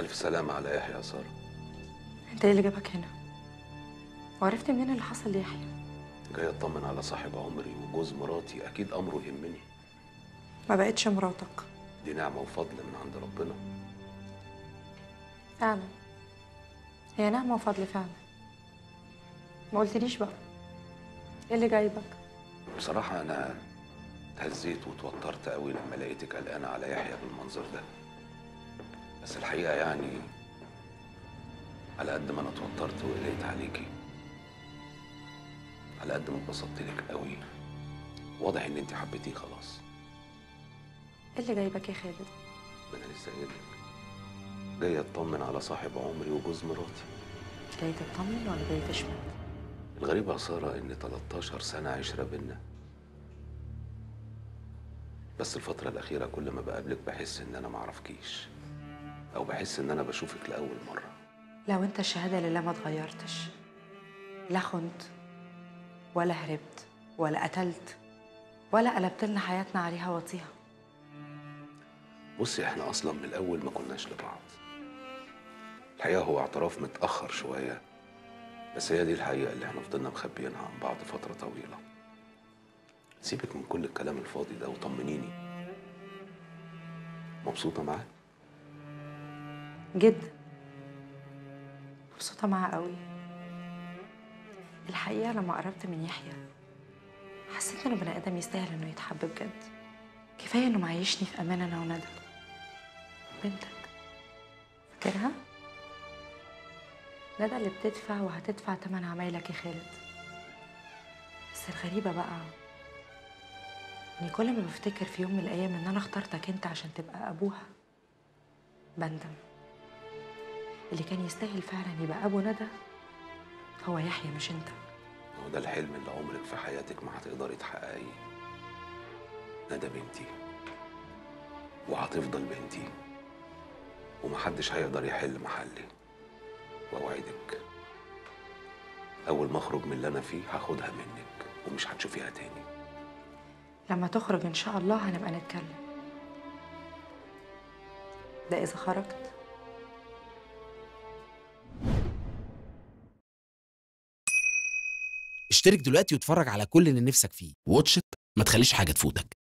ألف سلامة على يحيى يا سارة أنت إيه اللي جابك هنا؟ وعرفت منين اللي حصل ليحيى؟ جاي أطمن على صاحب عمري وجوز مراتي أكيد أمره يهمني. ما بقتش مراتك. دي نعمة وفضل من عند ربنا. فعلا. هي نعمة وفضل فعلا. ما قلتليش بقى. إيه اللي جايبك؟ بصراحة أنا اتهزيت واتوترت قوي لما لقيتك قلقانة على يحيى بالمنظر ده. بس الحقيقة يعني على قد ما أنا اتوترت وقلقت عليكي على قد ما اتبسطت لك قوي واضح إن أنت حبيتيه خلاص. إيه اللي جايبك يا خالد؟ ما أنا لسه قايل لك. جاي أطمن على صاحب عمري وجوز مراتي. جاي تطمن ولا جاي تشمت؟ الغريب يا سارة إن 13 سنة عشرة بينا. بس الفترة الأخيرة كل ما بقابلك بحس إن أنا معرفكيش أو بحس إن أنا بشوفك لأول مرة. لو أنت الشهادة لله ما اتغيرتش لا خنت ولا هربت ولا قتلت ولا قلبت لنا حياتنا عليها وطيها. بصي إحنا أصلا من الأول ما كناش لبعض. الحقيقة هو اعتراف متأخر شوية بس هي دي الحقيقة اللي إحنا فضلنا مخبيينها عن بعض فترة طويلة. سيبك من كل الكلام الفاضي ده وطمنيني. مبسوطة معاه؟ جدا. مبسوطة معاه قوي. الحقيقة لما قربت من يحيى حسيت إنه بني آدم يستاهل إنه يتحب بجد. كفاية إنه معيشني في أمان أنا وندى. بنتك. فاكرها؟ ندى اللي بتدفع وهتدفع تمن عمايلك يا خالد. بس الغريبة بقى إني كل ما بفتكر في يوم من الأيام إن أنا اخترتك أنت عشان تبقى أبوها بندم. اللي كان يستاهل فعلا يبقى أبو ندى هو يحيى مش أنت. هو ده الحلم اللي عمرك في حياتك ما هتقدري تحققيه. ندى بنتي. وهتفضل بنتي. ومحدش هيقدر يحل محلي. وأوعدك أول ما أخرج من اللي أنا فيه هاخدها منك ومش هتشوفيها تاني. لما تخرج إن شاء الله هنبقى نتكلم. ده إذا خرجت؟ اشترك دلوقتي واتفرج على كل اللي نفسك فيه. واتش ما تخليش حاجة تفوتك.